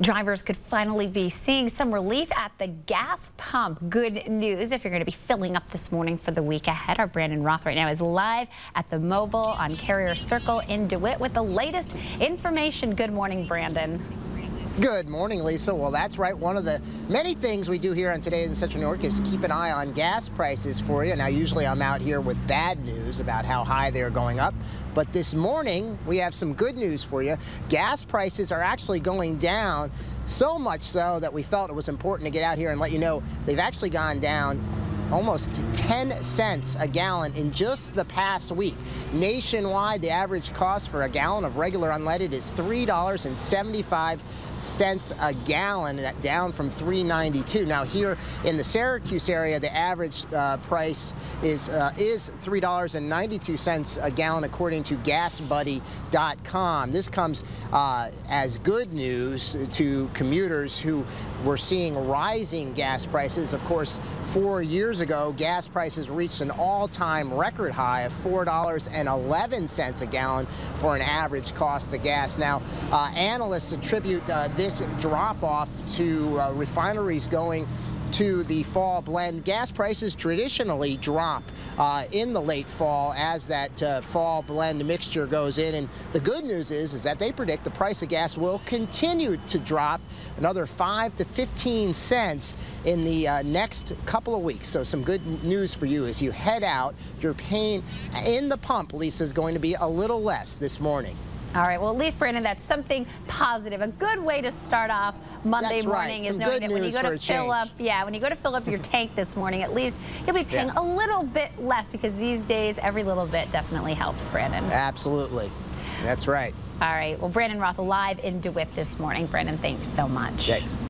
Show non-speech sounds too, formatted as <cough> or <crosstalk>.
Drivers could finally be seeing some relief at the gas pump. Good news if you're going to be filling up this morning for the week ahead. Our Brandon Roth right now is live at the Mobil on Carrier Circle in DeWitt with the latest information. Good morning, Brandon. Good morning, Lisa. Well, that's right. One of the many things we do here on Today in Central New York is keep an eye on gas prices for you. Now, usually I'm out here with bad news about how high they're going up. But this morning, we have some good news for you. Gas prices are actually going down, so much so that we felt it was important to get out here and let you know they've actually gone down almost 10 cents a gallon in just the past week. Nationwide, the average cost for a gallon of regular unleaded is $3.75 cents a gallon, down from 3.92. Now here in the Syracuse area, the average uh, price is uh, is $3.92 a gallon, according to GasBuddy.com. This comes uh, as good news to commuters who were seeing rising gas prices. Of course, four years ago, gas prices reached an all-time record high of $4.11 a gallon for an average cost of gas. Now, uh, analysts attribute uh, this drop off to uh, refineries going to the fall blend. Gas prices traditionally drop uh, in the late fall as that uh, fall blend mixture goes in. And the good news is, is that they predict the price of gas will continue to drop another 5 to 15 cents in the uh, next couple of weeks. So some good news for you as you head out. Your pain in the pump, Lisa, is going to be a little less this morning. All right. Well, at least, Brandon, that's something positive. A good way to start off Monday that's morning right. is knowing that when you go to fill up, yeah, when you go to fill up your <laughs> tank this morning, at least you'll be paying yeah. a little bit less because these days every little bit definitely helps, Brandon. Absolutely. That's right. All right. Well, Brandon Roth live in DeWitt this morning. Brandon, thank you so much. Thanks.